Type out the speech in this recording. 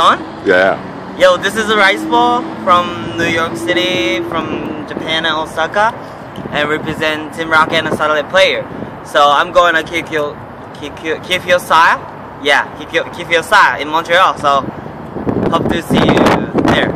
on? Yeah. Yo, this is a Riceball from New York City, from Japan and Osaka, and represent Team Rocket and a satellite player. So I'm going to Kikyo, Kiff Your Style. Yeah, Kiff Your Style in Montreal. So hope to see you there.